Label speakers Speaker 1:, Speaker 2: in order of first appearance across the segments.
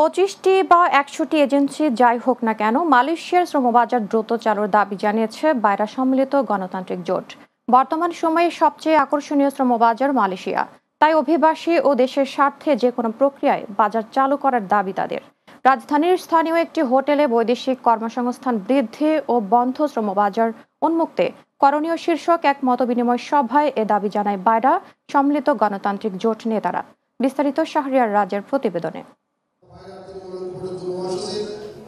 Speaker 1: পঁচিশটি বা একশোটি এজেন্সি, যাই হোক না কেন, মালয়েশিয়ার শ্রমবাজার দ্রুত চালুর দাবি জানিয়েছে বাইরা সম্মিলিত গণতান্ত্রিক জোট। বর্তমান সময়ে সবচেয়ে আকর্ষণীয় শ্রমবাজার মালয়েশিয়া। তাই অভিবাসী ও দেশের স্বার্থে যে কোনো প্রক্রিয়ায় বাজার চালু করার দাবি তাদের। রাজধানীর স্থানীয় একটি হোটেলে বৈদেশিক কর্মসংস্থান বৃদ্ধি ও বন্ধ শ্রমবাজার উন্মুক্তে করণীয় শীর্ষক এক মতবিনিময় সভায় এ দাবি জানায় বাইরা সম্মিলিত গণতান্ত্রিক জোট নেতারা। বিস্তারিত শাহরিয়ার রাজের প্রতিবেদনে।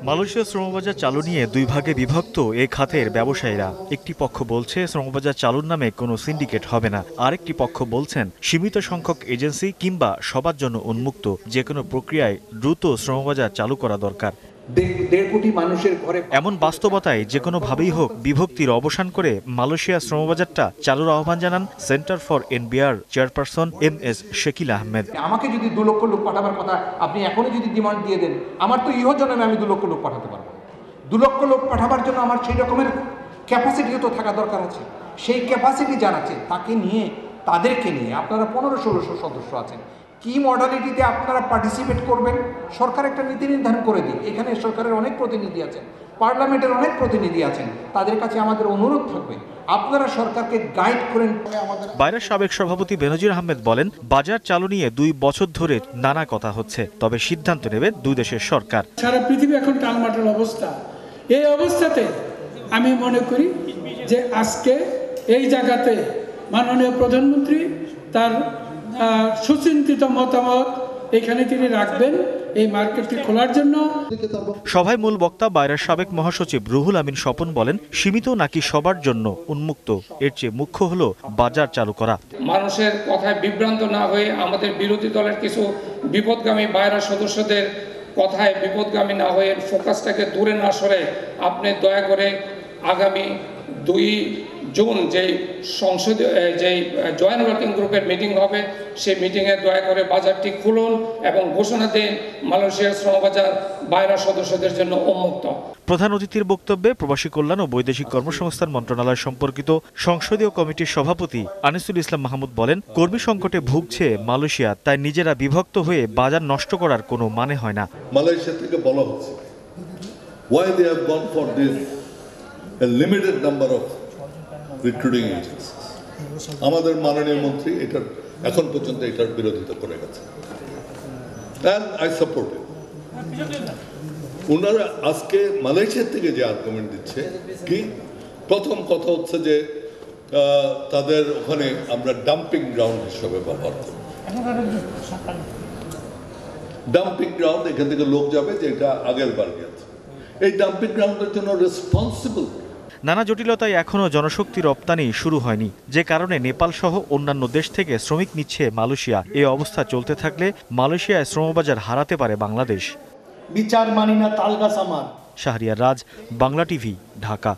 Speaker 2: মালয়েশিয়া শ্রমবাজার চালু নিয়ে দুই ভাগে বিভক্ত এ খাতের ব্যবসায়ীরা। একটি পক্ষ বলছে, শ্রমবাজার চালুর নামে কোনো সিন্ডিকেট হবে না। আরেকটি পক্ষ বলছেন, সীমিত সংখ্যক এজেন্সি কিংবা সবার জন্য উন্মুক্ত যে কোনো প্রক্রিয়ায় দ্রুত শ্রমবাজার চালু করা দরকার।
Speaker 3: মানুষের ঘরে
Speaker 2: এমন বাস্তবতায় যে কোনোভাবেই হোক বিভক্তির অবসান করে মালয়েশিয়া শ্রমবাজারটা চালুর আহ্বান জানান centre for NBR chairperson M S Shakil Ahmed.
Speaker 3: আমাকে যদি দু লক্ষ লোক পাঠাবার কথা আপনি এখনই যদি ডিমান্ড দিয়ে দেন আমার তো ইহ জন্মে আমি দু লক্ষ লোক পাঠাতে পারব। দু লক্ষ লোক পাঠাবার জন্য আমার সেই রকমের ক্যাপাসিটিও তো থাকা দরকার আছে। সেই ক্যাপাসিটি যার আছে তাকে নিয়ে তাদেরকে নিয়ে আপনারা পনেরো ষোলোশো সদস্য আছেন। কি মডালিটিতে আপনারা পার্টিসিপেট করবেন সরকার একটা নীতি নির্ধারণ করে দিন এখানে সরকারের অনেক প্রতিনিধি আছেন পার্লামেন্টের অনেক প্রতিনিধি আছেন তাদের কাছে আমাদের অনুরোধ থাকবে আপনারা সরকারকে গাইড করেন।
Speaker 2: বাইরের সাবেক সভাপতি বেনজির আহমেদ বলেন বাজার চালু নিয়ে দুই বছর ধরে নানা কথা হচ্ছে তবে সিদ্ধান্ত নেবে দুই দেশের সরকার।
Speaker 4: সারা পৃথিবী এখন টালমাটাল অবস্থা। এই অবস্থাতে আমি মনে করি যে আজকে এই জায়গাতে মাননীয় প্রধানমন্ত্রী তার সুচিন্তিত মতামত এখানে তিনি রাখবেন এই মার্কেটটি খোলার জন্য।
Speaker 2: সভায় মূল বক্তা বাইরের সাবেক মহাসচিব রুহুল আমিন স্বপন বলেন সীমিত নাকি সবার জন্য উন্মুক্ত এর চেয়ে মুখ্য হলো বাজার চালু করা।
Speaker 5: মানুষের কথায় বিভ্রান্ত না হয়ে আমাদের বিরোধী দলের কিছু বিপদগামী বাইরা সদস্যদের কথায় বিপদগামী না হয়ে ফোকাসটাকে দূরে না সরে আপনি দয়া করে আগামী দুই জুন যেই সংসদীয় যেই জয়েন্ট ওয়ার্কিং গ্রুপের মিটিং হবে সেই মিটিংয়ে দয়া করে বাজারটি খুলুন এবং ঘোষণা দিন মালয়েশিয়ার শ্রমবাজার বাইরা সদস্যদের জন্য উন্মুক্ত।
Speaker 2: প্রধান অতিথির বক্তব্যে প্রবাসী কল্যাণ ও বৈদেশিক কর্মসংস্থান মন্ত্রণালয় সম্পর্কিত সংসদীয় কমিটির সভাপতি আনিসুল ইসলাম মাহমুদ বলেন কর্মী সংকটে ভুগছে মালয়েশিয়া তাই নিজেরা বিভক্ত হয়ে বাজার নষ্ট করার কোনো মানে হয় না।
Speaker 6: মালয়েশিয়া থেকে বলা হচ্ছে why they have gone for this a limited number of recruiting agencies. আমাদের মাননীয় মন্ত্রী এটার এখন পর্যন্ত এটার বিরোধিতা করে গেছে I support ওনারা আজকে মালয়েশিয়া থেকে যে আর্গুমেন্ট দিচ্ছে, কি? প্রথম কথা হচ্ছে যে তাদের ওখানে আমরা ডাম্পিং গ্রাউন্ড হিসেবে ব্যবহার করব ডাম্পিং গ্রাউন্ড এখান থেকে লোক যাবে যে এটা আগের বার গেছে। এই ডাম্পিং গ্রাউন্ডের জন্য রেসপন্সিবল
Speaker 2: নানা জটিলতায় এখনও জনশক্তি রপ্তানি শুরু হয়নি। যে কারণে নেপাল সহ অন্যান্য দেশ থেকে শ্রমিক নিচ্ছে মালয়েশিয়া। এই অবস্থা চলতে থাকলে মালয়েশিয়ায় শ্রমবাজার হারাতে পারে বাংলাদেশ।
Speaker 7: বিচার মানি না তালগাছ আমার।
Speaker 2: শাহরিয়ার রাজ বাংলা টিভি ঢাকা।